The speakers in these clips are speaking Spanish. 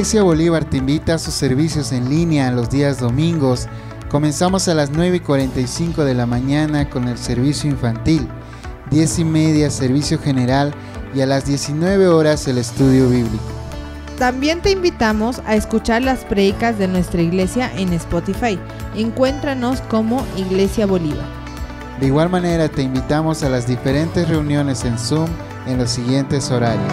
Iglesia Bolívar te invita a sus servicios en línea los días domingos. Comenzamos a las 9 y 45 de la mañana con el servicio infantil, 10 y media servicio general y a las 19 horas el estudio bíblico. También te invitamos a escuchar las predicas de nuestra iglesia en Spotify. Encuéntranos como Iglesia Bolívar. De igual manera te invitamos a las diferentes reuniones en Zoom en los siguientes horarios.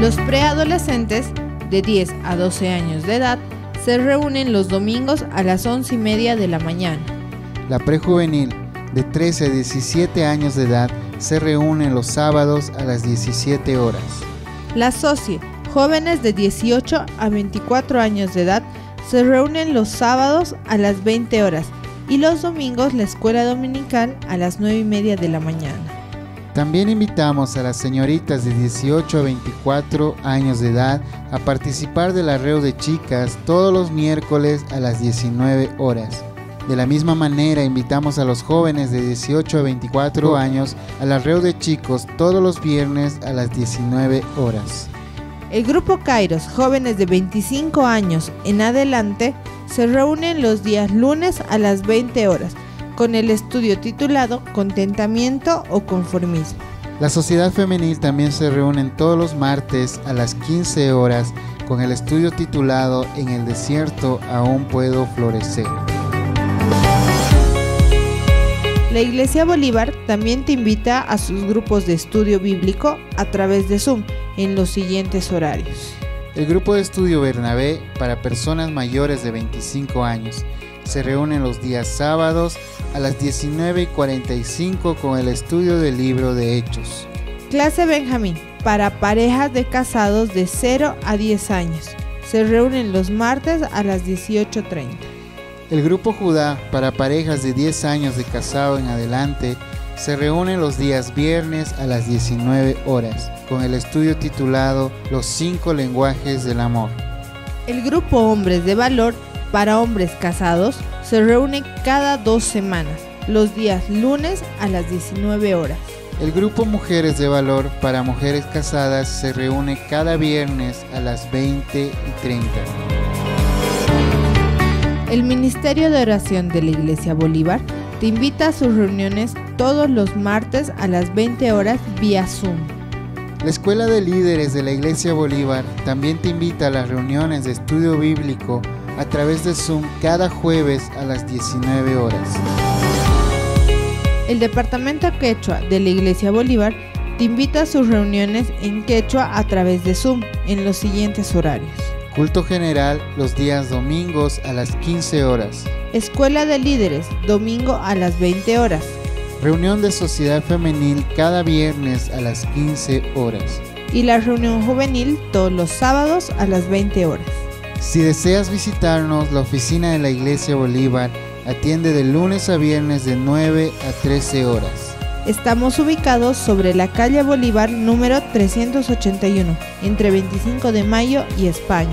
Los preadolescentes de 10 a 12 años de edad se reúnen los domingos a las 11 y media de la mañana. La prejuvenil de 13 a 17 años de edad se reúne los sábados a las 17 horas. La SOCIE, jóvenes de 18 a 24 años de edad, se reúnen los sábados a las 20 horas y los domingos la escuela dominical a las 9 y media de la mañana. También invitamos a las señoritas de 18 a 24 años de edad a participar del arreo de chicas todos los miércoles a las 19 horas. De la misma manera invitamos a los jóvenes de 18 a 24 años al arreo de chicos todos los viernes a las 19 horas. El grupo Kairos, jóvenes de 25 años en adelante, se reúnen los días lunes a las 20 horas con el estudio titulado Contentamiento o Conformismo. La sociedad femenil también se reúne todos los martes a las 15 horas con el estudio titulado En el desierto aún puedo florecer. La Iglesia Bolívar también te invita a sus grupos de estudio bíblico a través de Zoom en los siguientes horarios. El grupo de estudio Bernabé para personas mayores de 25 años se reúne los días sábados a las 19:45 con el estudio del libro de Hechos. Clase Benjamín para parejas de casados de 0 a 10 años. Se reúnen los martes a las 18.30. El grupo Judá para parejas de 10 años de casado en adelante se reúne los días viernes a las 19 horas con el estudio titulado Los cinco lenguajes del amor. El grupo Hombres de Valor para hombres casados se reúne cada dos semanas, los días lunes a las 19 horas. El grupo Mujeres de Valor para mujeres casadas se reúne cada viernes a las 20 y 30. El Ministerio de Oración de la Iglesia Bolívar te invita a sus reuniones todos los martes a las 20 horas vía Zoom. La Escuela de Líderes de la Iglesia Bolívar también te invita a las reuniones de estudio bíblico a través de Zoom cada jueves a las 19 horas. El Departamento Quechua de la Iglesia Bolívar te invita a sus reuniones en Quechua a través de Zoom en los siguientes horarios. Culto general los días domingos a las 15 horas. Escuela de Líderes, domingo a las 20 horas. Reunión de Sociedad Femenil cada viernes a las 15 horas. Y la reunión juvenil todos los sábados a las 20 horas. Si deseas visitarnos, la oficina de la Iglesia Bolívar atiende de lunes a viernes de 9 a 13 horas. Estamos ubicados sobre la calle Bolívar número 381, entre 25 de mayo y España.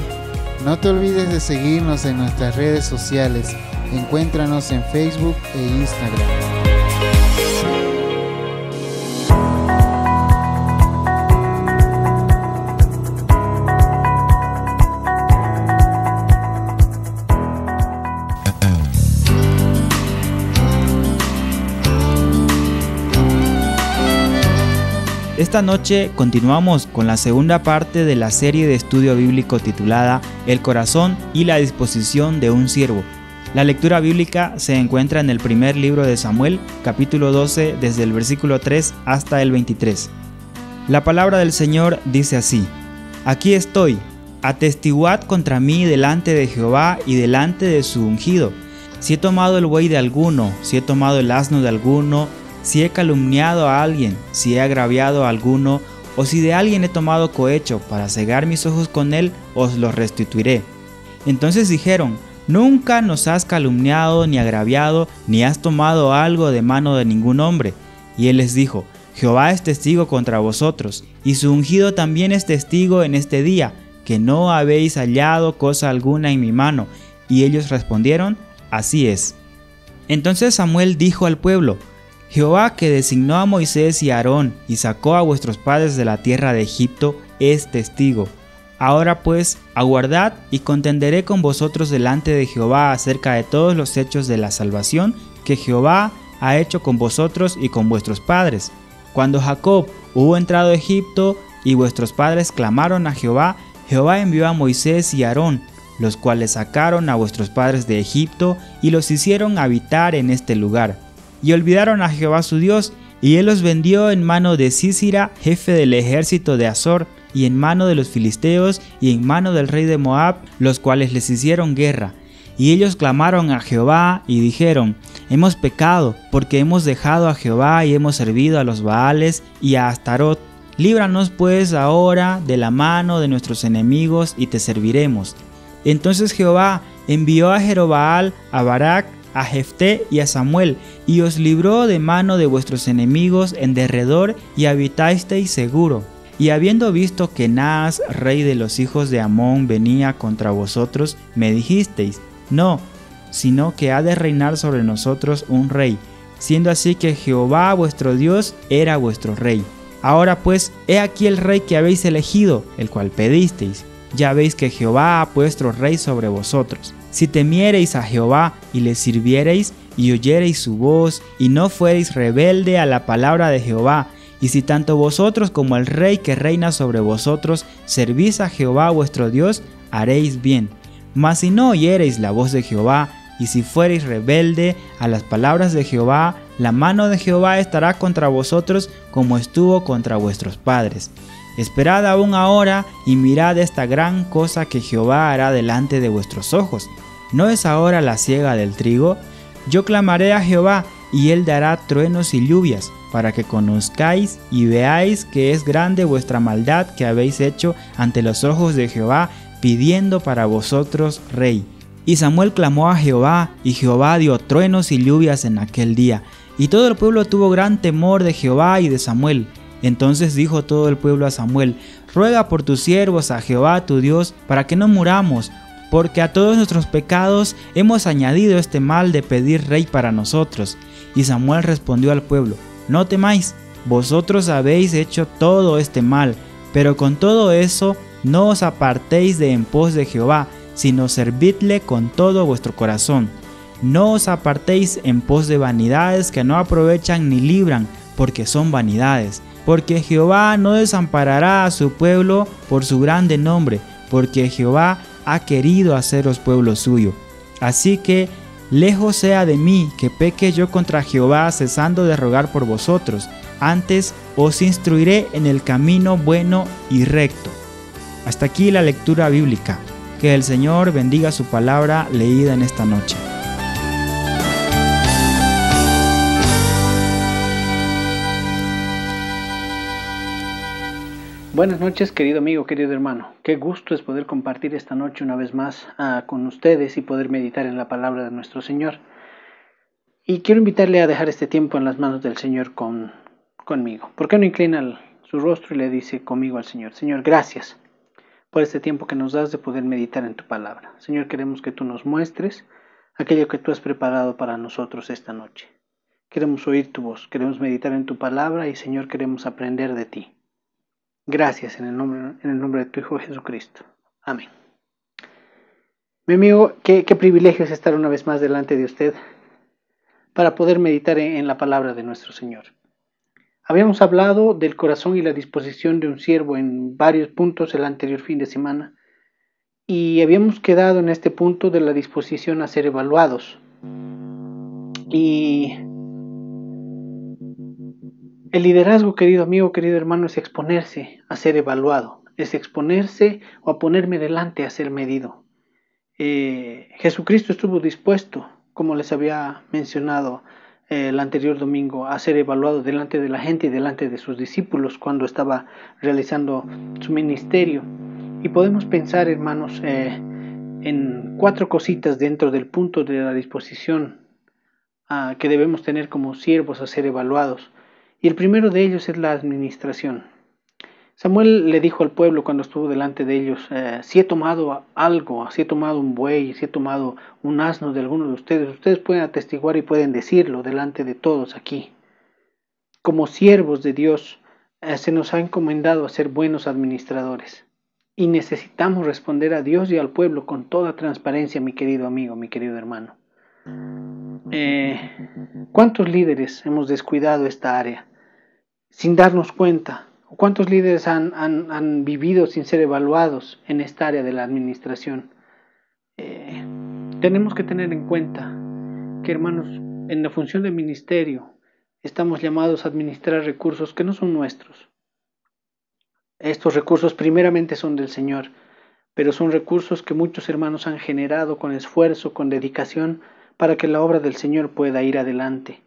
No te olvides de seguirnos en nuestras redes sociales. Encuéntranos en Facebook e Instagram. Esta noche continuamos con la segunda parte de la serie de estudio bíblico titulada El corazón y la disposición de un siervo. La lectura bíblica se encuentra en el primer libro de Samuel, capítulo 12, desde el versículo 3 hasta el 23. La palabra del Señor dice así, Aquí estoy, atestiguad contra mí delante de Jehová y delante de su ungido. Si he tomado el buey de alguno, si he tomado el asno de alguno, si he calumniado a alguien, si he agraviado a alguno, o si de alguien he tomado cohecho para cegar mis ojos con él, os lo restituiré. Entonces dijeron, Nunca nos has calumniado ni agraviado, ni has tomado algo de mano de ningún hombre. Y él les dijo, Jehová es testigo contra vosotros, y su ungido también es testigo en este día, que no habéis hallado cosa alguna en mi mano. Y ellos respondieron, Así es. Entonces Samuel dijo al pueblo, Jehová que designó a Moisés y Aarón y sacó a vuestros padres de la tierra de Egipto es testigo. Ahora pues, aguardad y contenderé con vosotros delante de Jehová acerca de todos los hechos de la salvación que Jehová ha hecho con vosotros y con vuestros padres. Cuando Jacob hubo entrado a Egipto y vuestros padres clamaron a Jehová, Jehová envió a Moisés y Aarón, los cuales sacaron a vuestros padres de Egipto y los hicieron habitar en este lugar. Y olvidaron a Jehová su Dios, y él los vendió en mano de Sísira, jefe del ejército de Azor, y en mano de los filisteos, y en mano del rey de Moab, los cuales les hicieron guerra. Y ellos clamaron a Jehová y dijeron, Hemos pecado, porque hemos dejado a Jehová y hemos servido a los Baales y a Astarot. Líbranos pues ahora de la mano de nuestros enemigos y te serviremos. Entonces Jehová envió a Jerobaal, a Barak, a Jefté y a Samuel, y os libró de mano de vuestros enemigos en derredor, y habitasteis seguro. Y habiendo visto que Naas, rey de los hijos de Amón, venía contra vosotros, me dijisteis, no, sino que ha de reinar sobre nosotros un rey, siendo así que Jehová vuestro Dios era vuestro rey. Ahora pues, he aquí el rey que habéis elegido, el cual pedisteis. Ya veis que Jehová ha puesto rey sobre vosotros. Si temiereis a Jehová y le sirviereis y oyereis su voz y no fuereis rebelde a la palabra de Jehová, y si tanto vosotros como el rey que reina sobre vosotros servís a Jehová vuestro Dios, haréis bien. Mas si no oyereis la voz de Jehová, y si fuereis rebelde a las palabras de Jehová, la mano de Jehová estará contra vosotros como estuvo contra vuestros padres. Esperad aún ahora y mirad esta gran cosa que Jehová hará delante de vuestros ojos. ¿No es ahora la siega del trigo? Yo clamaré a Jehová y él dará truenos y lluvias, para que conozcáis y veáis que es grande vuestra maldad que habéis hecho ante los ojos de Jehová, pidiendo para vosotros rey. Y Samuel clamó a Jehová, y Jehová dio truenos y lluvias en aquel día. Y todo el pueblo tuvo gran temor de Jehová y de Samuel. Entonces dijo todo el pueblo a Samuel, ruega por tus siervos a Jehová tu Dios, para que no muramos, porque a todos nuestros pecados hemos añadido este mal de pedir rey para nosotros. Y Samuel respondió al pueblo, no temáis, vosotros habéis hecho todo este mal, pero con todo eso no os apartéis de en pos de Jehová, sino servidle con todo vuestro corazón. No os apartéis en pos de vanidades que no aprovechan ni libran, porque son vanidades porque Jehová no desamparará a su pueblo por su grande nombre, porque Jehová ha querido haceros pueblo suyo. Así que lejos sea de mí que peque yo contra Jehová cesando de rogar por vosotros, antes os instruiré en el camino bueno y recto. Hasta aquí la lectura bíblica. Que el Señor bendiga su palabra leída en esta noche. Buenas noches, querido amigo, querido hermano. Qué gusto es poder compartir esta noche una vez más ah, con ustedes y poder meditar en la palabra de nuestro Señor. Y quiero invitarle a dejar este tiempo en las manos del Señor con, conmigo. ¿Por qué no inclina su rostro y le dice conmigo al Señor, Señor, gracias por este tiempo que nos das de poder meditar en tu palabra. Señor, queremos que tú nos muestres aquello que tú has preparado para nosotros esta noche. Queremos oír tu voz, queremos meditar en tu palabra y Señor, queremos aprender de ti. Gracias en el nombre, en el nombre de tu Hijo Jesucristo. Amén. Mi amigo, qué, privilegio es estar una vez más delante de usted para poder meditar en, la palabra de nuestro Señor. Habíamos hablado del corazón y la disposición de un siervo en varios puntos el anterior fin de semana y habíamos quedado en este punto de la disposición a ser evaluados. Y el liderazgo, querido amigo, querido hermano, es exponerse a ser evaluado, es exponerse o a ponerme delante a ser medido. Eh, Jesucristo estuvo dispuesto, como les había mencionado eh, el anterior domingo, a ser evaluado delante de la gente y delante de sus discípulos cuando estaba realizando su ministerio. Y podemos pensar, hermanos, eh, en cuatro cositas dentro del punto de la disposición ah, que debemos tener como siervos a ser evaluados. Y el primero de ellos es la administración. Samuel le dijo al pueblo cuando estuvo delante de ellos, eh, si he tomado algo, si he tomado un buey, si he tomado un asno de alguno de ustedes, ustedes pueden atestiguar y pueden decirlo delante de todos aquí. Como siervos de Dios, eh, se nos ha encomendado a ser buenos administradores. Y necesitamos responder a Dios y al pueblo con toda transparencia, mi querido amigo, mi querido hermano. Eh, ¿Cuántos líderes hemos descuidado esta área sin darnos cuenta? ¿Cuántos líderes han, han, vivido sin ser evaluados en esta área de la administración? Eh, tenemos que tener en cuenta que, hermanos, en la función de ministerio estamos llamados a administrar recursos que no son nuestros. Estos recursos primeramente son del Señor, pero son recursos que muchos hermanos han generado con esfuerzo, con dedicación, para que la obra del Señor pueda ir adelante.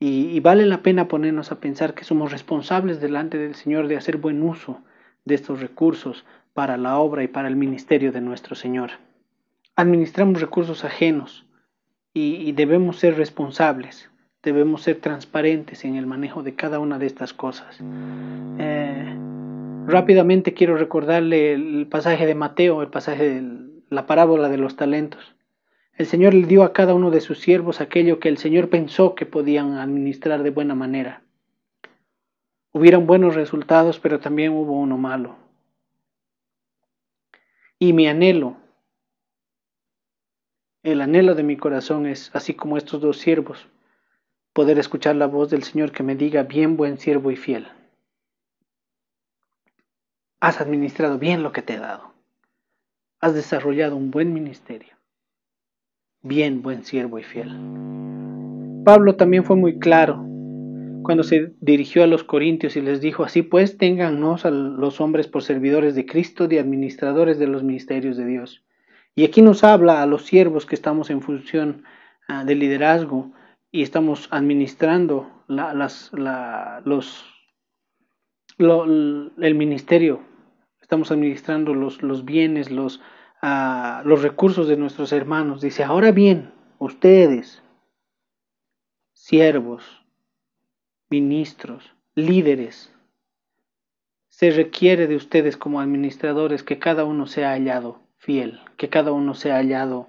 Y, vale la pena ponernos a pensar que somos responsables delante del Señor de hacer buen uso de estos recursos para la obra y para el ministerio de nuestro Señor. Administramos recursos ajenos y, debemos ser responsables, debemos ser transparentes en el manejo de cada una de estas cosas. Eh, rápidamente quiero recordarle el pasaje de Mateo, el pasaje de la parábola de los talentos. El Señor le dio a cada uno de sus siervos aquello que el Señor pensó que podían administrar de buena manera. Hubieron buenos resultados, pero también hubo uno malo. Y mi anhelo, el anhelo de mi corazón es, así como estos dos siervos, poder escuchar la voz del Señor que me diga, bien buen siervo y fiel. Has administrado bien lo que te he dado. Has desarrollado un buen ministerio bien buen siervo y fiel. Pablo también fue muy claro cuando se dirigió a los corintios y les dijo, así pues, téngannos a los hombres por servidores de Cristo, de administradores de los ministerios de Dios. Y aquí nos habla a los siervos que estamos en función ah, de liderazgo y estamos administrando las, los, el ministerio, estamos administrando los, los bienes, los, los recursos de nuestros hermanos. Dice, ahora bien, ustedes, siervos, ministros, líderes, se requiere de ustedes como administradores que cada uno sea hallado fiel, que cada uno sea hallado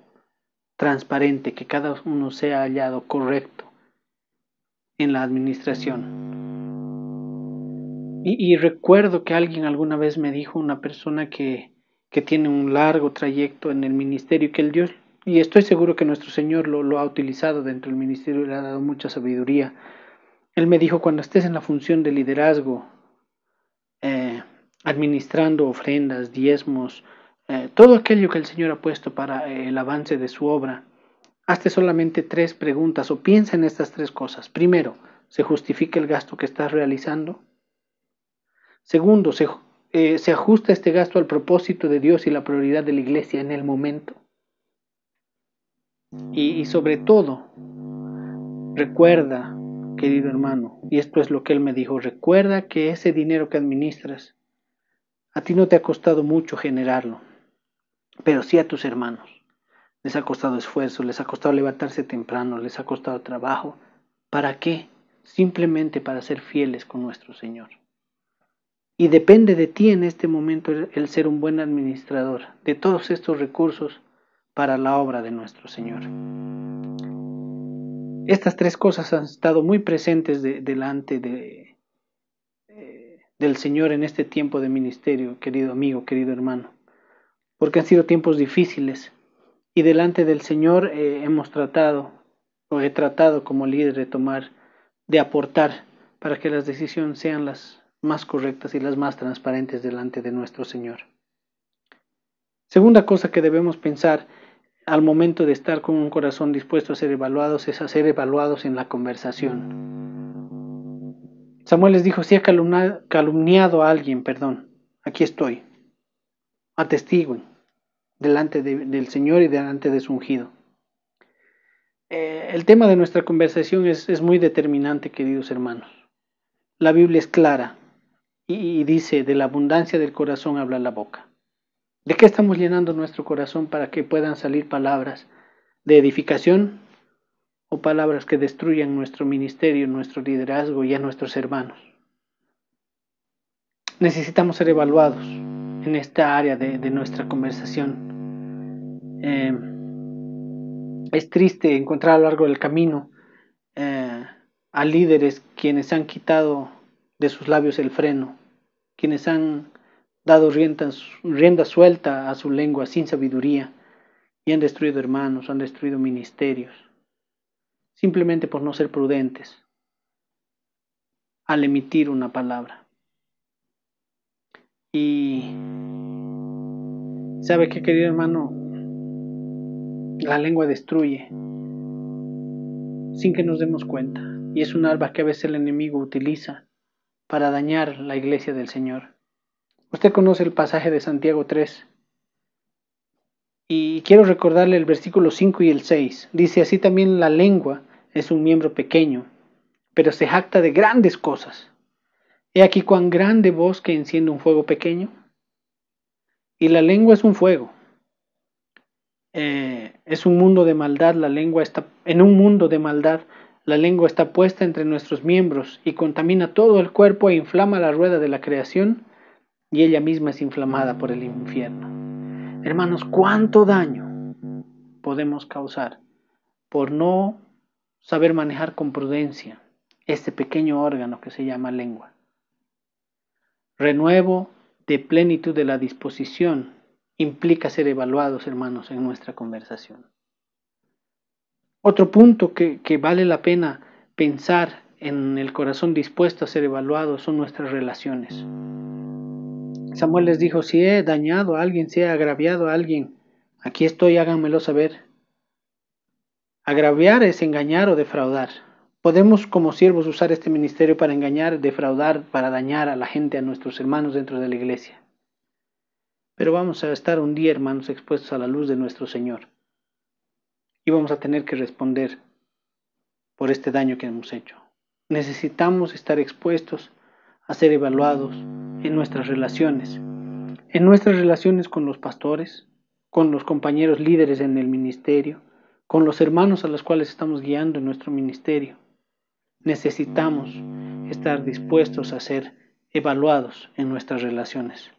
transparente, que cada uno sea hallado correcto en la administración. Y, y, recuerdo que alguien alguna vez me dijo, una persona que que tiene un largo trayecto en el ministerio, que el Dios, y estoy seguro que nuestro Señor lo, ha utilizado dentro del ministerio y le ha dado mucha sabiduría. Él me dijo, cuando estés en la función de liderazgo, eh, administrando ofrendas, diezmos, eh, todo aquello que el Señor ha puesto para eh, el avance de su obra, hazte solamente tres preguntas o piensa en estas tres cosas. Primero, ¿se justifica el gasto que estás realizando? Segundo, ¿se eh, se ajusta este gasto al propósito de Dios y la prioridad de la iglesia en el momento. Y, sobre todo, recuerda, querido hermano, y esto es lo que él me dijo, recuerda que ese dinero que administras, a ti no te ha costado mucho generarlo, pero sí a tus hermanos. Les ha costado esfuerzo, les ha costado levantarse temprano, les ha costado trabajo. ¿Para qué? Simplemente para ser fieles con nuestro Señor. Y depende de ti en este momento el, ser un buen administrador de todos estos recursos para la obra de nuestro Señor. Estas tres cosas han estado muy presentes delante de, eh, del Señor en este tiempo de ministerio, querido amigo, querido hermano, porque han sido tiempos difíciles y delante del Señor eh, hemos tratado, o he tratado como líder de tomar, de aportar para que las decisiones sean las más correctas y las más transparentes delante de nuestro Señor. Segunda cosa que debemos pensar al momento de estar con un corazón dispuesto a ser evaluados es a ser evaluados en la conversación. Samuel les dijo, si ha calumniado a alguien, perdón, aquí estoy, atestiguen delante del Señor y delante de su ungido. Eh, el tema de nuestra conversación es muy determinante, queridos hermanos. La Biblia es clara y dice, de la abundancia del corazón habla la boca. ¿De qué estamos llenando nuestro corazón para que puedan salir palabras de edificación o palabras que destruyan nuestro ministerio, nuestro liderazgo y a nuestros hermanos? Necesitamos ser evaluados en esta área de, nuestra conversación. Eh, es triste encontrar a lo largo del camino eh, a líderes quienes han quitado de sus labios el freno, quienes han dado rienda, rienda suelta a su lengua sin sabiduría y han destruido hermanos, han destruido ministerios, simplemente por no ser prudentes al emitir una palabra. Y sabe que, querido hermano, la lengua destruye sin que nos demos cuenta. Y es un arma que a veces el enemigo utiliza para dañar la iglesia del Señor. Usted conoce el pasaje de Santiago 3. Y quiero recordarle el versículo 5 y el 6. Dice, así también la lengua es un miembro pequeño, pero se jacta de grandes cosas. He aquí cuán grande bosque enciende un fuego pequeño. Y la lengua es un fuego. Eh, es un mundo de maldad, la lengua está en un mundo de maldad, la lengua está puesta entre nuestros miembros y contamina todo el cuerpo e inflama la rueda de la creación y ella misma es inflamada por el infierno. Hermanos, ¿cuánto daño podemos causar por no saber manejar con prudencia este pequeño órgano que se llama lengua? Renuevo de plenitud de la disposición implica ser evaluados, hermanos, en nuestra conversación. Otro punto que, vale la pena pensar en el corazón dispuesto a ser evaluado son nuestras relaciones. Samuel les dijo, si he dañado a alguien, si he agraviado a alguien, aquí estoy, háganmelo saber. Agraviar es engañar o defraudar. Podemos como siervos usar este ministerio para engañar, defraudar, para dañar a la gente, a nuestros hermanos dentro de la iglesia. Pero vamos a estar un día, hermanos, expuestos a la luz de nuestro Señor. Y vamos a tener que responder por este daño que hemos hecho. Necesitamos estar expuestos a ser evaluados en nuestras relaciones, en nuestras relaciones con los pastores, con los compañeros líderes en el ministerio, con los hermanos a los cuales estamos guiando en nuestro ministerio. Necesitamos estar dispuestos a ser evaluados en nuestras relaciones.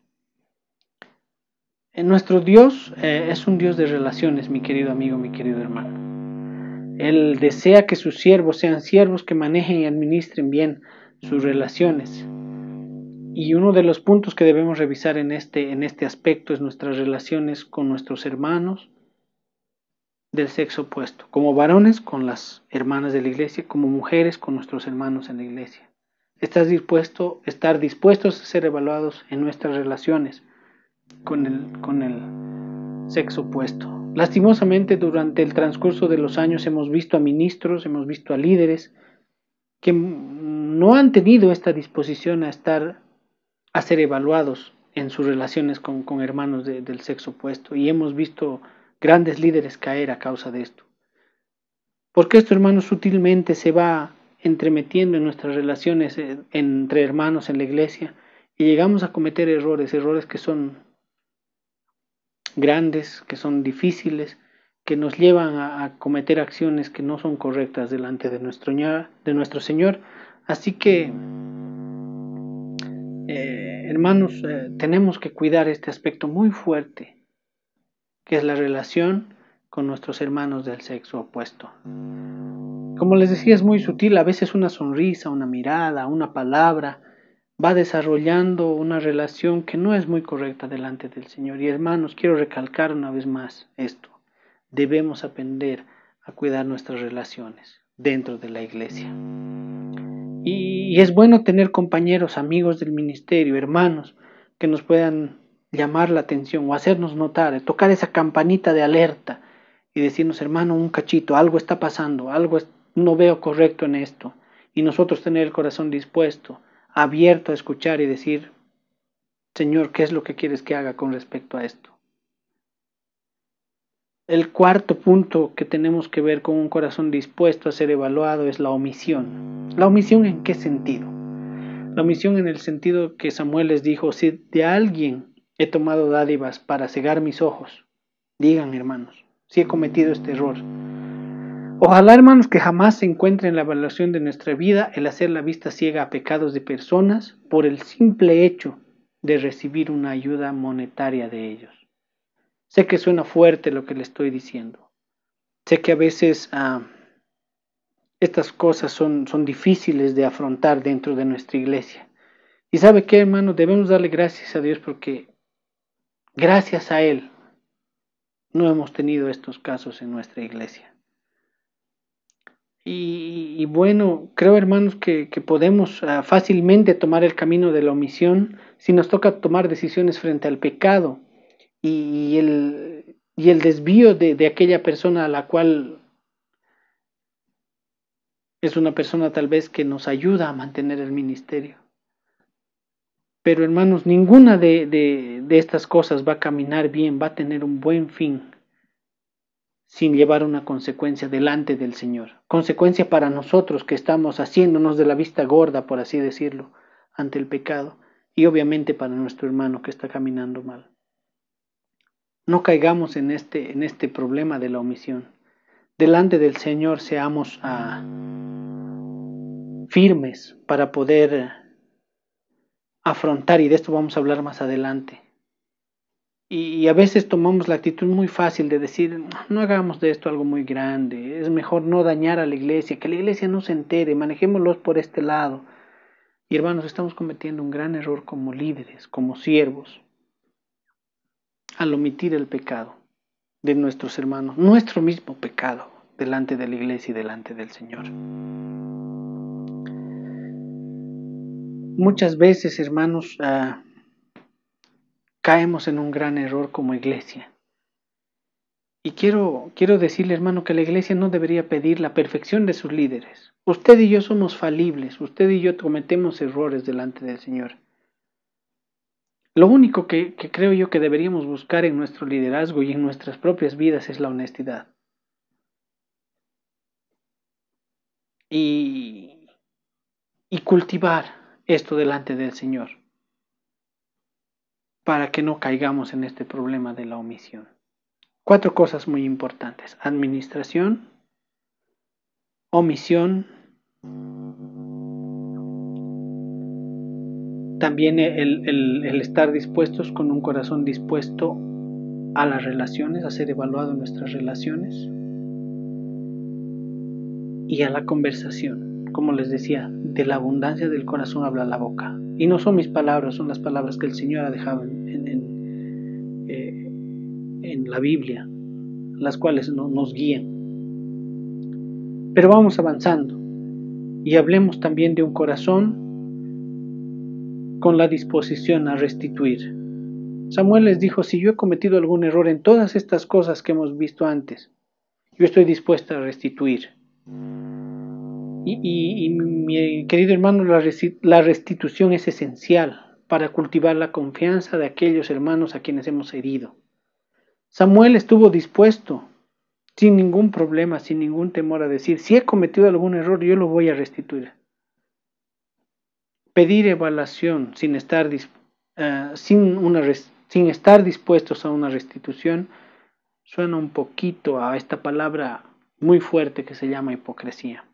Nuestro Dios eh, es un Dios de relaciones, mi querido amigo, mi querido hermano. Él desea que sus siervos sean siervos que manejen y administren bien sus relaciones. Y uno de los puntos que debemos revisar en este, en este aspecto es nuestras relaciones con nuestros hermanos del sexo opuesto, como varones con las hermanas de la iglesia, como mujeres con nuestros hermanos en la iglesia. Estás dispuesto, estar dispuestos a ser evaluados en nuestras relaciones con el, con el sexo opuesto. Lastimosamente, durante el transcurso de los años hemos visto a ministros, hemos visto a líderes que no han tenido esta disposición a estar, a ser evaluados en sus relaciones con, hermanos del sexo opuesto y hemos visto grandes líderes caer a causa de esto. Porque esto, hermanos, sutilmente se va entremetiendo en nuestras relaciones eh, entre hermanos en la iglesia y llegamos a cometer errores, errores que son grandes, que son difíciles, que nos llevan a, cometer acciones que no son correctas delante de nuestro, de nuestro Señor. Así que, eh, hermanos, eh, tenemos que cuidar este aspecto muy fuerte, que es la relación con nuestros hermanos del sexo opuesto. Como les decía, es muy sutil, a veces una sonrisa, una mirada, una palabra, va desarrollando una relación que no es muy correcta delante del Señor. Y hermanos, quiero recalcar una vez más esto. Debemos aprender a cuidar nuestras relaciones dentro de la iglesia. Y, es bueno tener compañeros, amigos del ministerio, hermanos, que nos puedan llamar la atención o hacernos notar, tocar esa campanita de alerta y decirnos, hermano, un cachito, algo está pasando, algo no veo correcto en esto. Y nosotros tener el corazón dispuesto abierto a escuchar y decir, Señor, ¿qué es lo que quieres que haga con respecto a esto? El cuarto punto que tenemos que ver con un corazón dispuesto a ser evaluado es la omisión. ¿La omisión en qué sentido? La omisión en el sentido que Samuel les dijo, si de alguien he tomado dádivas para cegar mis ojos, digan hermanos, si he cometido este error, Ojalá, hermanos, que jamás se encuentre en la evaluación de nuestra vida el hacer la vista ciega a pecados de personas por el simple hecho de recibir una ayuda monetaria de ellos. Sé que suena fuerte lo que le estoy diciendo. Sé que a veces ah, estas cosas son, son difíciles de afrontar dentro de nuestra iglesia. Y sabe qué, hermano, debemos darle gracias a Dios porque gracias a Él no hemos tenido estos casos en nuestra iglesia. Y, bueno, creo hermanos que, podemos ah, fácilmente tomar el camino de la omisión si nos toca tomar decisiones frente al pecado y, el, y el, desvío de, aquella persona a la cual es una persona tal vez que nos ayuda a mantener el ministerio. Pero hermanos, ninguna de, de, estas cosas va a caminar bien, va a tener un buen fin sin llevar una consecuencia delante del Señor. Consecuencia para nosotros que estamos haciéndonos de la vista gorda, por así decirlo, ante el pecado. Y obviamente para nuestro hermano que está caminando mal. No caigamos en este, en este problema de la omisión. Delante del Señor seamos ah, firmes para poder afrontar, y de esto vamos a hablar más adelante. Y, a veces tomamos la actitud muy fácil de decir, no hagamos de esto algo muy grande, es mejor no dañar a la iglesia, que la iglesia no se entere, manejémoslos por este lado. Y hermanos, estamos cometiendo un gran error como líderes, como siervos, al omitir el pecado de nuestros hermanos, nuestro mismo pecado delante de la iglesia y delante del Señor. Muchas veces, hermanos, ah, caemos en un gran error como iglesia. Y quiero, quiero decirle, hermano, que la iglesia no debería pedir la perfección de sus líderes. Usted y yo somos falibles, usted y yo cometemos errores delante del Señor. Lo único que, que creo yo que deberíamos buscar en nuestro liderazgo y en nuestras propias vidas es la honestidad. Y, y cultivar esto delante del Señor, para que no caigamos en este problema de la omisión. Cuatro cosas muy importantes. Administración, omisión, también el, estar dispuestos con un corazón dispuesto a las relaciones, a ser evaluado nuestras relaciones y a la conversación como les decía, de la abundancia del corazón habla la boca. Y no son mis palabras, son las palabras que el Señor ha dejado en, eh, la Biblia, las cuales nos guían. Pero vamos avanzando y hablemos también de un corazón con la disposición a restituir. Samuel les dijo, si yo he cometido algún error en todas estas cosas que hemos visto antes, yo estoy dispuesta a restituir. Y, mi querido hermano, la restitución es esencial para cultivar la confianza de aquellos hermanos a quienes hemos herido. Samuel estuvo dispuesto, sin ningún problema, sin ningún temor a decir, si he cometido algún error, yo lo voy a restituir. Pedir evaluación sin estar, una sin estar dispuestos a una restitución suena un poquito a esta palabra muy fuerte que se llama hipocresía.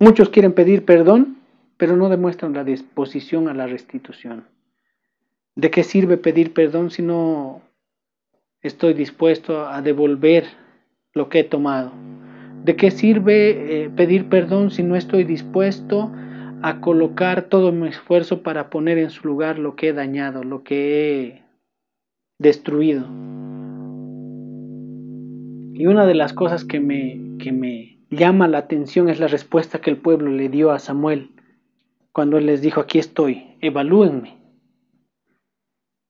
Muchos quieren pedir perdón, pero no demuestran la disposición a la restitución. ¿De qué sirve pedir perdón si no estoy dispuesto a devolver lo que he tomado? ¿De qué sirve eh, pedir perdón si no estoy dispuesto a colocar todo mi esfuerzo para poner en su lugar lo que he dañado, lo que he destruido? Y una de las cosas que me, que me llama la atención es la respuesta que el pueblo le dio a Samuel cuando él les dijo, aquí estoy, evalúenme.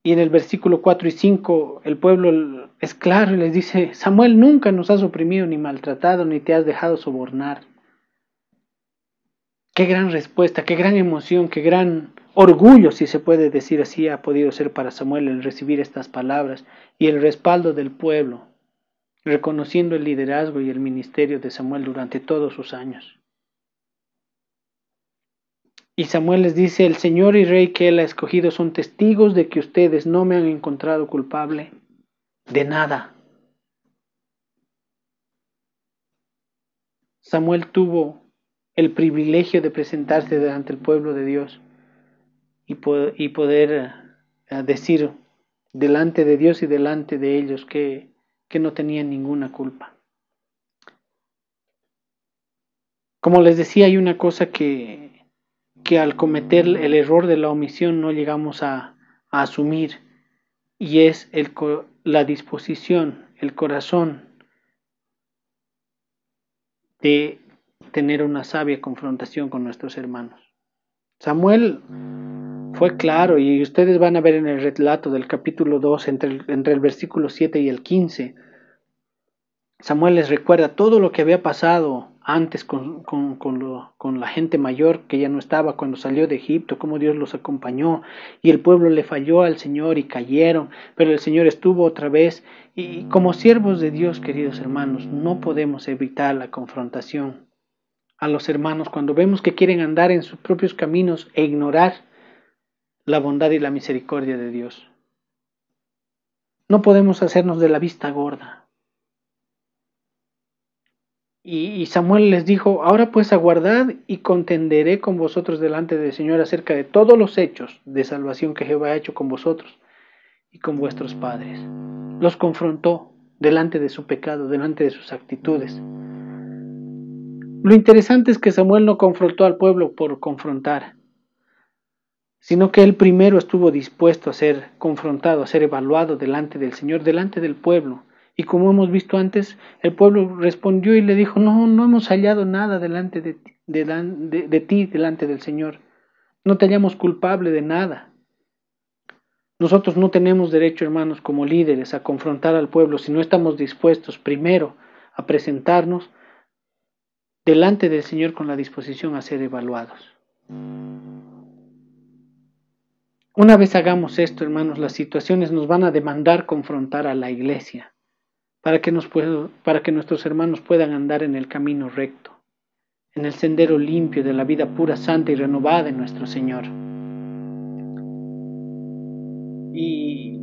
Y en el versículo 4 y 5 el pueblo es claro y les dice, Samuel, nunca nos has oprimido ni maltratado, ni te has dejado sobornar. Qué gran respuesta, qué gran emoción, qué gran orgullo, si se puede decir así, ha podido ser para Samuel el recibir estas palabras y el respaldo del pueblo reconociendo el liderazgo y el ministerio de Samuel durante todos sus años. Y Samuel les dice, el Señor y Rey que Él ha escogido son testigos de que ustedes no me han encontrado culpable de nada. Samuel tuvo el privilegio de presentarse delante del pueblo de Dios y, poder eh, decir delante de Dios y delante de ellos que que no tenían ninguna culpa. Como les decía, hay una cosa que, que al cometer el error de la omisión no llegamos a, asumir y es el, la disposición, el corazón de tener una sabia confrontación con nuestros hermanos. Samuel fue claro y ustedes van a ver en el relato del capítulo 2 entre el, versículo 7 y el 15. Samuel les recuerda todo lo que había pasado antes con, con, la gente mayor que ya no estaba cuando salió de Egipto, cómo Dios los acompañó y el pueblo le falló al Señor y cayeron, pero el Señor estuvo otra vez y como siervos de Dios, queridos hermanos, no podemos evitar la confrontación a los hermanos cuando vemos que quieren andar en sus propios caminos e ignorar la bondad y la misericordia de Dios. No podemos hacernos de la vista gorda. Y, Samuel les dijo, ahora pues aguardad y contenderé con vosotros delante del Señor acerca de todos los hechos de salvación que Jehová ha hecho con vosotros y con vuestros padres. Los confrontó delante de su pecado, delante de sus actitudes. Lo interesante es que Samuel no confrontó al pueblo por confrontar, sino que él primero estuvo dispuesto a ser confrontado, a ser evaluado delante del Señor, delante del pueblo y como hemos visto antes, el pueblo respondió y le dijo, no, no hemos hallado nada delante de, de, ti, delante del Señor. No te hallamos culpable de nada. Nosotros no tenemos derecho, hermanos, como líderes, a confrontar al pueblo si no estamos dispuestos primero a presentarnos delante del Señor con la disposición a ser evaluados. Una vez hagamos esto, hermanos, las situaciones nos van a demandar confrontar a la iglesia para que, nos para que nuestros hermanos puedan andar en el camino recto, en el sendero limpio de la vida pura, santa y renovada de nuestro Señor. Y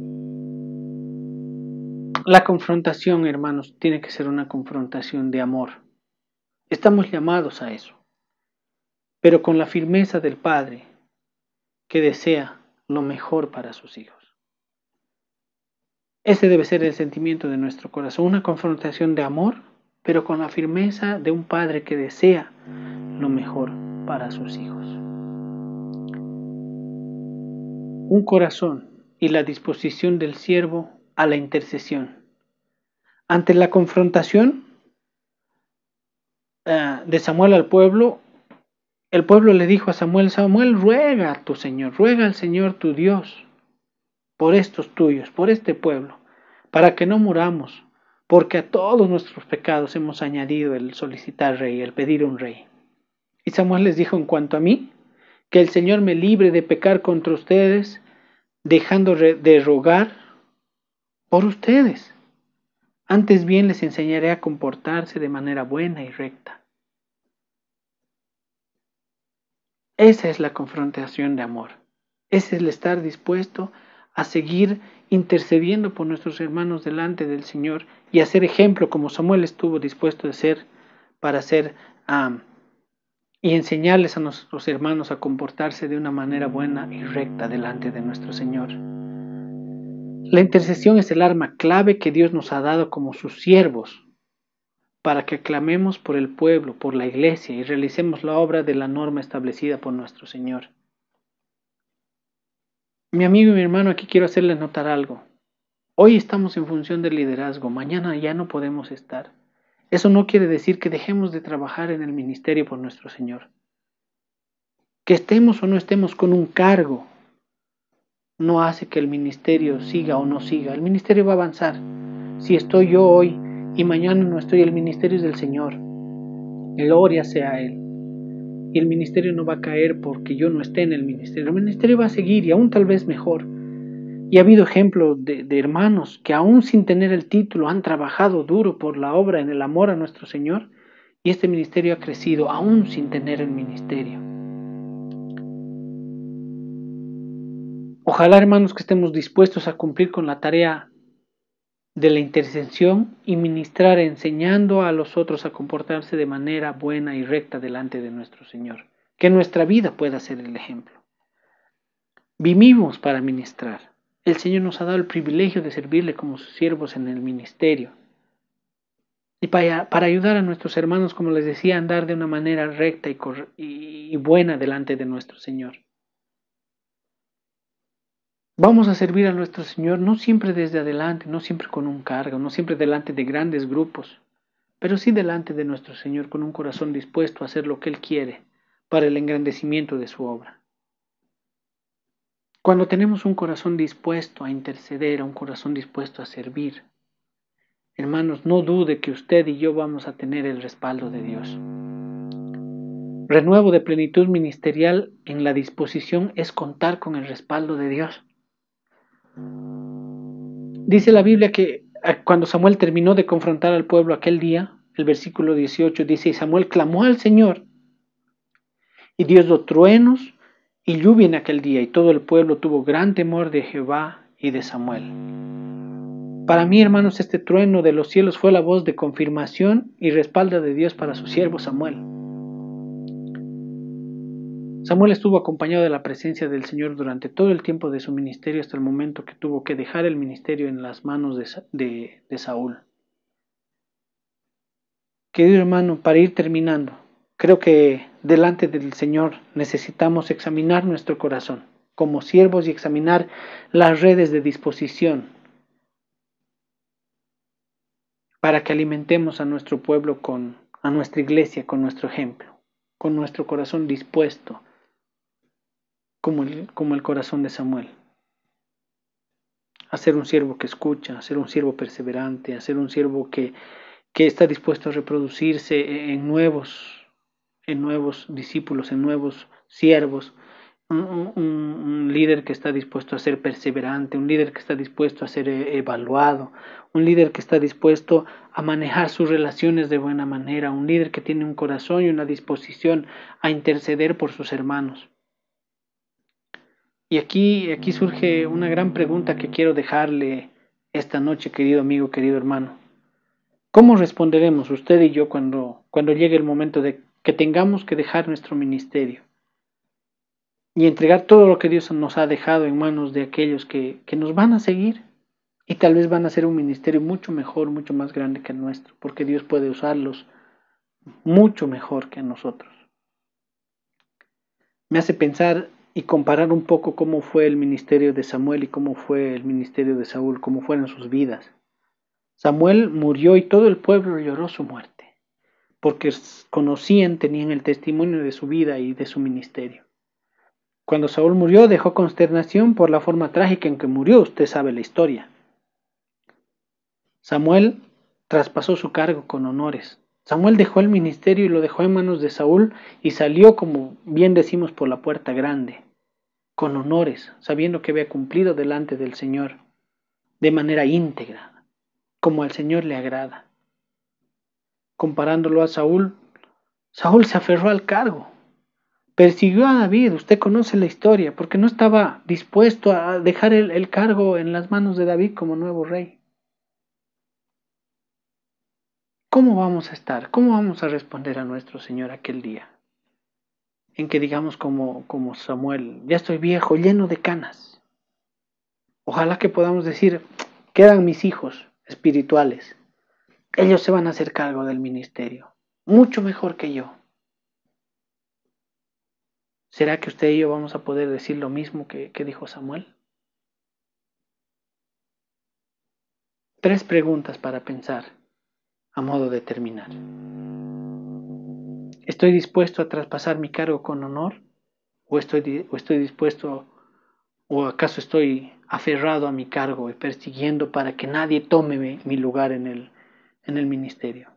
la confrontación, hermanos, tiene que ser una confrontación de amor. Estamos llamados a eso, pero con la firmeza del Padre que desea lo mejor para sus hijos. Ese debe ser el sentimiento de nuestro corazón, una confrontación de amor, pero con la firmeza de un padre que desea lo mejor para sus hijos. Un corazón y la disposición del siervo a la intercesión. Ante la confrontación eh, de Samuel al pueblo, el pueblo le dijo a Samuel, Samuel, ruega a tu Señor, ruega al Señor tu Dios por estos tuyos, por este pueblo, para que no muramos, porque a todos nuestros pecados hemos añadido el solicitar rey, el pedir un rey. Y Samuel les dijo en cuanto a mí, que el Señor me libre de pecar contra ustedes, dejando de rogar por ustedes. Antes bien les enseñaré a comportarse de manera buena y recta. Esa es la confrontación de amor. Ese es el estar dispuesto a seguir intercediendo por nuestros hermanos delante del Señor y a ser ejemplo como Samuel estuvo dispuesto a ser para ser y enseñarles a nuestros hermanos a comportarse de una manera buena y recta delante de nuestro Señor. La intercesión es el arma clave que Dios nos ha dado como sus siervos para que aclamemos por el pueblo, por la iglesia y realicemos la obra de la norma establecida por nuestro Señor. Mi amigo y mi hermano, aquí quiero hacerles notar algo. Hoy estamos en función del liderazgo, mañana ya no podemos estar. Eso no quiere decir que dejemos de trabajar en el ministerio por nuestro Señor. Que estemos o no estemos con un cargo no hace que el ministerio siga o no siga. El ministerio va a avanzar. Si estoy yo hoy y mañana no estoy, el ministerio es del Señor. Gloria sea Él y el ministerio no va a caer porque yo no esté en el ministerio. El ministerio va a seguir y aún tal vez mejor. Y ha habido ejemplos de, hermanos que aún sin tener el título han trabajado duro por la obra en el amor a nuestro Señor y este ministerio ha crecido aún sin tener el ministerio. Ojalá hermanos que estemos dispuestos a cumplir con la tarea de la intercesión y ministrar enseñando a los otros a comportarse de manera buena y recta delante de nuestro Señor. Que nuestra vida pueda ser el ejemplo. Vivimos para ministrar. El Señor nos ha dado el privilegio de servirle como sus siervos en el ministerio. y para, ayudar a nuestros hermanos, como les decía, a andar de una manera recta y, y buena delante de nuestro Señor. Vamos a servir a nuestro Señor no siempre desde adelante, no siempre con un cargo, no siempre delante de grandes grupos, pero sí delante de nuestro Señor con un corazón dispuesto a hacer lo que Él quiere para el engrandecimiento de su obra. Cuando tenemos un corazón dispuesto a interceder, un corazón dispuesto a servir, hermanos, no dude que usted y yo vamos a tener el respaldo de Dios. Renuevo de plenitud ministerial en la disposición es contar con el respaldo de Dios. Dice la Biblia que ah, cuando Samuel terminó de confrontar al pueblo aquel día, el versículo 18 dice, y Samuel clamó al Señor, y Dios dio truenos y lluvia en aquel día, y todo el pueblo tuvo gran temor de Jehová y de Samuel. Para mí, hermanos, este trueno de los cielos fue la voz de confirmación y respaldo de Dios para su siervo Samuel. Samuel estuvo acompañado de la presencia del Señor durante todo el tiempo de su ministerio hasta el momento que tuvo que dejar el ministerio en las manos de, Saúl. Querido hermano, para ir terminando, creo que delante del Señor necesitamos examinar nuestro corazón como siervos y examinar las redes de disposición para que alimentemos a nuestro pueblo con, a nuestra iglesia con nuestro ejemplo, con nuestro corazón dispuesto como el, como el corazón de Samuel. A ser un siervo que escucha, a ser un siervo perseverante, a ser un siervo que, que está dispuesto a reproducirse en nuevos, en nuevos discípulos, en nuevos siervos, un, un, líder que está dispuesto a ser perseverante, un líder que está dispuesto a ser eh, evaluado, un líder que está dispuesto a manejar sus relaciones de buena manera, un líder que tiene un corazón y una disposición a interceder por sus hermanos. Y aquí, aquí surge una gran pregunta que quiero dejarle esta noche, querido amigo, querido hermano. ¿Cómo responderemos usted y yo cuando, cuando llegue el momento de que tengamos que dejar nuestro ministerio y entregar todo lo que Dios nos ha dejado en manos de aquellos que, que nos van a seguir y tal vez van a hacer un ministerio mucho mejor, mucho más grande que el nuestro, porque Dios puede usarlos mucho mejor que nosotros? Me hace pensar y comparar un poco cómo fue el ministerio de Samuel y cómo fue el ministerio de Saúl, cómo fueron sus vidas. Samuel murió y todo el pueblo lloró su muerte, porque conocían, tenían el testimonio de su vida y de su ministerio. Cuando Saúl murió dejó consternación por la forma trágica en que murió, usted sabe la historia. Samuel traspasó su cargo con honores, Samuel dejó el ministerio y lo dejó en manos de Saúl y salió, como bien decimos, por la puerta grande, con honores, sabiendo que había cumplido delante del Señor, de manera íntegra, como al Señor le agrada. Comparándolo a Saúl, Saúl se aferró al cargo, persiguió a David, usted conoce la historia, porque no estaba dispuesto a dejar el, el cargo en las manos de David como nuevo rey. ¿Cómo vamos a estar? ¿Cómo vamos a responder a nuestro Señor aquel día? En que digamos como, como Samuel, ya estoy viejo, lleno de canas. Ojalá que podamos decir, quedan mis hijos espirituales. Ellos se van a hacer cargo del ministerio, mucho mejor que yo. ¿Será que usted y yo vamos a poder decir lo mismo que, que dijo Samuel? Tres preguntas para pensar a modo de terminar. ¿Estoy dispuesto a traspasar mi cargo con honor? ¿O estoy, o estoy dispuesto, o acaso estoy aferrado a mi cargo y persiguiendo para que nadie tome mi lugar en el, en el ministerio?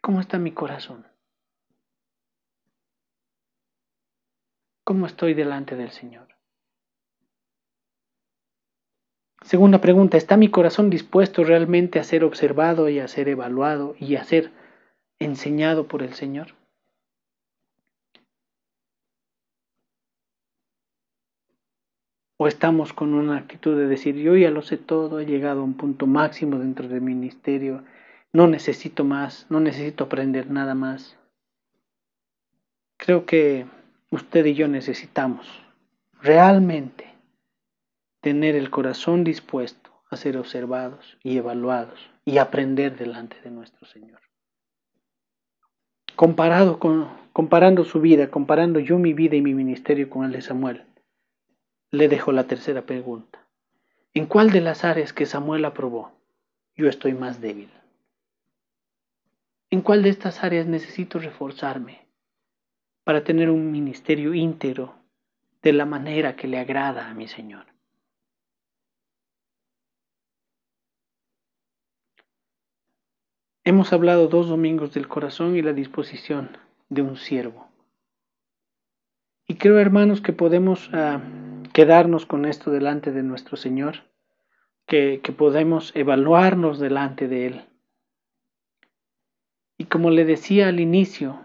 ¿Cómo está mi corazón? ¿Cómo estoy delante del Señor? Segunda pregunta, ¿está mi corazón dispuesto realmente a ser observado y a ser evaluado y a ser enseñado por el Señor? ¿O estamos con una actitud de decir, yo ya lo sé todo, he llegado a un punto máximo dentro del ministerio, no necesito más, no necesito aprender nada más? Creo que usted y yo necesitamos realmente tener el corazón dispuesto a ser observados y evaluados y aprender delante de nuestro Señor. Comparado con, comparando su vida, comparando yo mi vida y mi ministerio con el de Samuel, le dejo la tercera pregunta. ¿En cuál de las áreas que Samuel aprobó yo estoy más débil? ¿En cuál de estas áreas necesito reforzarme para tener un ministerio íntegro de la manera que le agrada a mi Señor? Hemos hablado dos domingos del corazón y la disposición de un siervo. Y creo, hermanos, que podemos ah, quedarnos con esto delante de nuestro Señor, que, que podemos evaluarnos delante de Él. Y como le decía al inicio,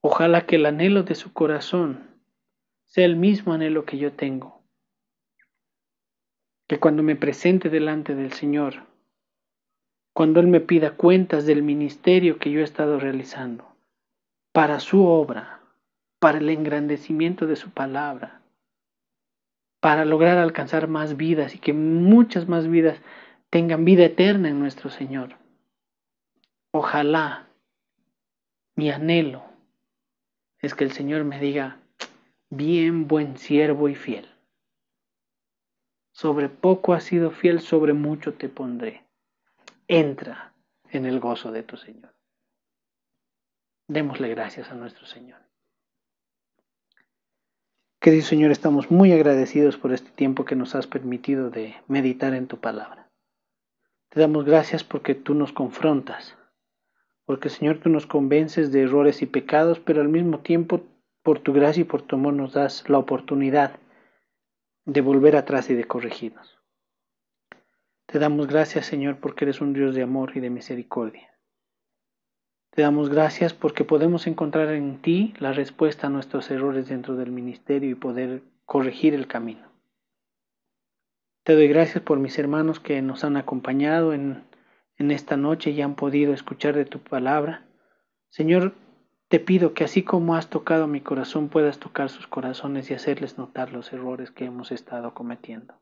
ojalá que el anhelo de su corazón sea el mismo anhelo que yo tengo. Que cuando me presente delante del Señor, cuando Él me pida cuentas del ministerio que yo he estado realizando, para su obra, para el engrandecimiento de su palabra, para lograr alcanzar más vidas y que muchas más vidas tengan vida eterna en nuestro Señor. Ojalá mi anhelo es que el Señor me diga, bien buen siervo y fiel. Sobre poco has sido fiel, sobre mucho te pondré. Entra en el gozo de tu Señor. Démosle gracias a nuestro Señor. Querido Señor, estamos muy agradecidos por este tiempo que nos has permitido de meditar en tu palabra. Te damos gracias porque tú nos confrontas, porque Señor tú nos convences de errores y pecados, pero al mismo tiempo por tu gracia y por tu amor nos das la oportunidad de volver atrás y de corregirnos. Te damos gracias Señor porque eres un Dios de amor y de misericordia. Te damos gracias porque podemos encontrar en ti la respuesta a nuestros errores dentro del ministerio y poder corregir el camino. Te doy gracias por mis hermanos que nos han acompañado en, en esta noche y han podido escuchar de tu palabra. Señor, te pido que así como has tocado mi corazón, puedas tocar sus corazones y hacerles notar los errores que hemos estado cometiendo.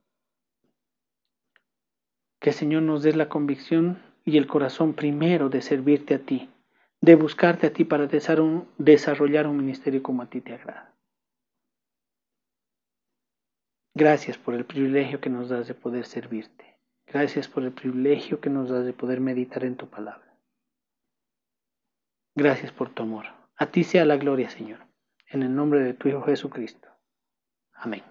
Que Señor nos des la convicción y el corazón primero de servirte a ti de buscarte a ti para desarrollar un ministerio como a ti te agrada. Gracias por el privilegio que nos das de poder servirte. Gracias por el privilegio que nos das de poder meditar en tu palabra. Gracias por tu amor. A ti sea la gloria, Señor. En el nombre de tu Hijo Jesucristo. Amén.